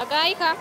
Acá, hija.